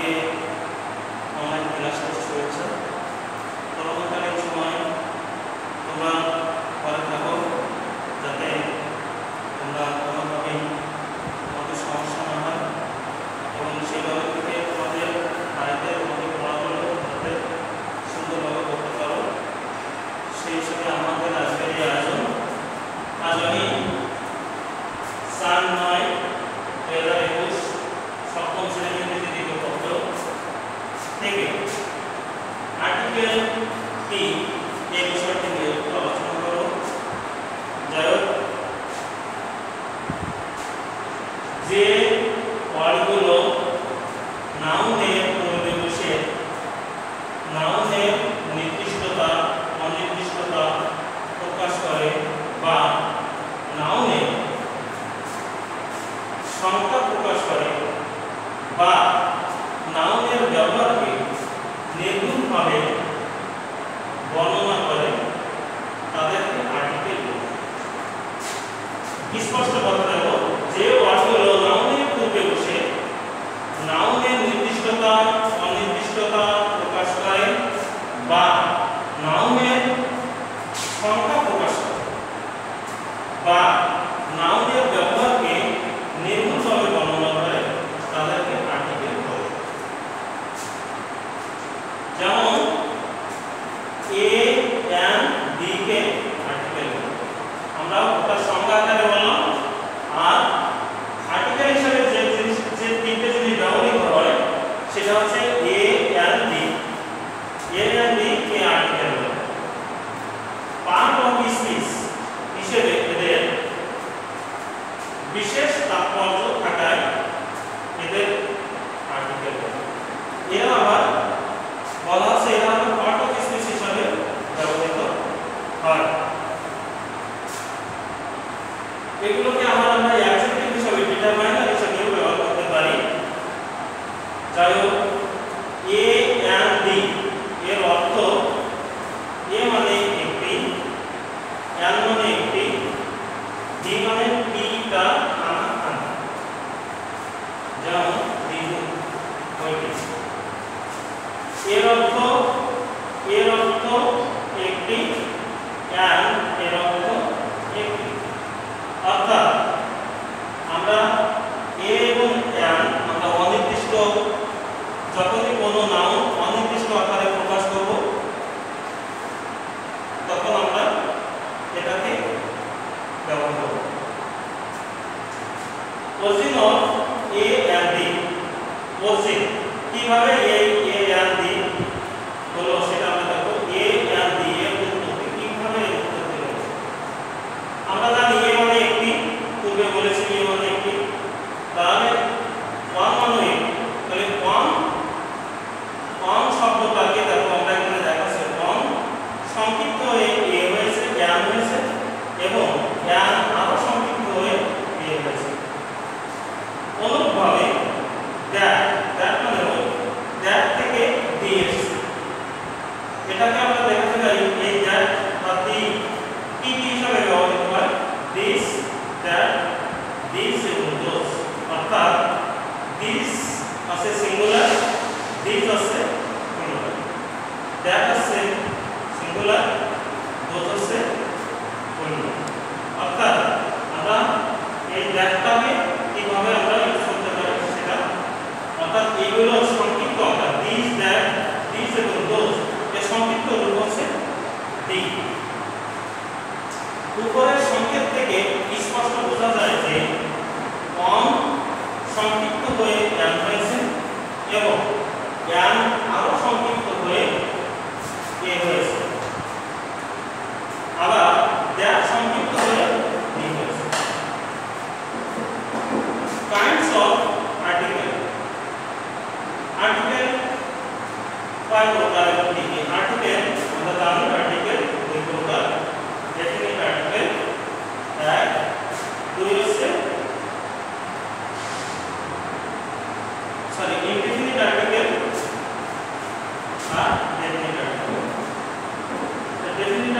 porque equation की एक उसमें তাই এ এন ডি এর অর্থ এ মানে একটি এন মানে একটি বি মানে পি তা আনা আনা। যেমন এর অর্থ এর অর্থ একটি an that was singular article five होता है आर्टिकल मतलब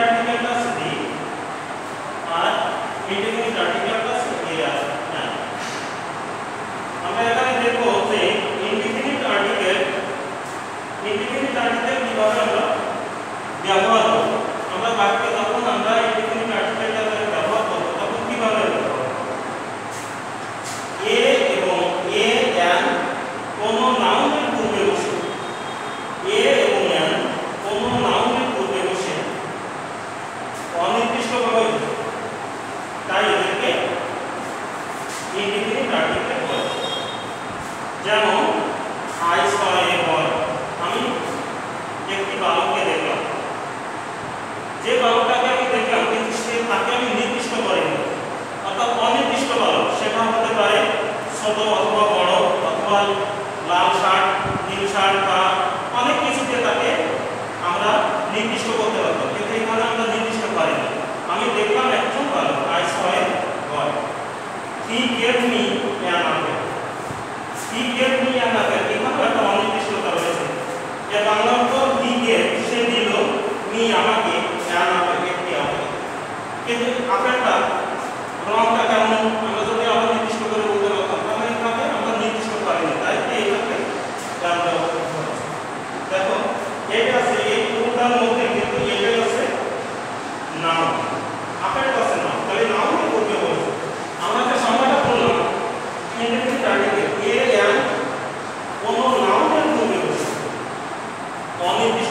starting class D R interview 黄金比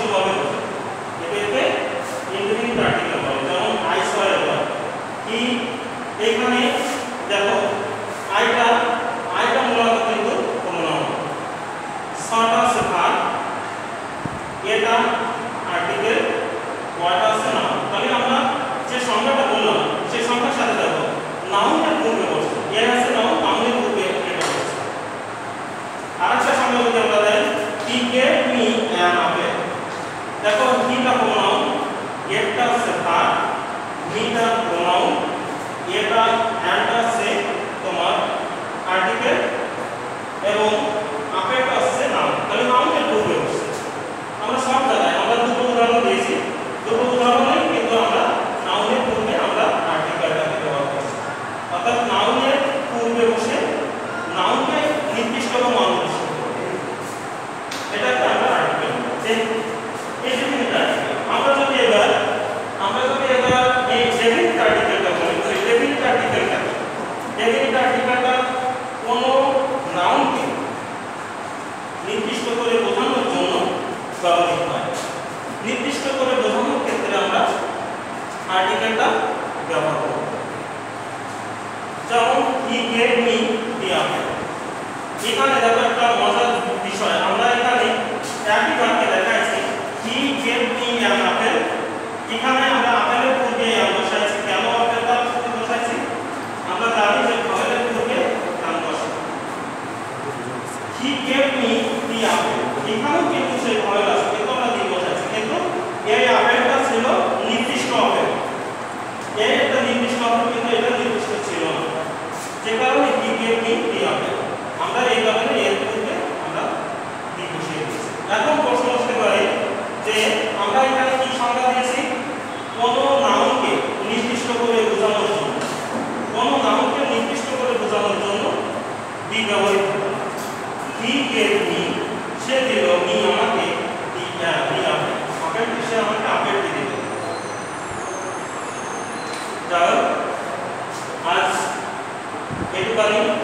নির্দিষ্ট করে বোঝানোর জন্য ব্যবহৃত হয়। নির্দিষ্ট করে বোঝানোর ক্ষেত্রে আমরা আর্টিকেলটা ব্যবহার করব। যেমন হি গেট মি দেওয়া হয়। এখানে দেখো everybody.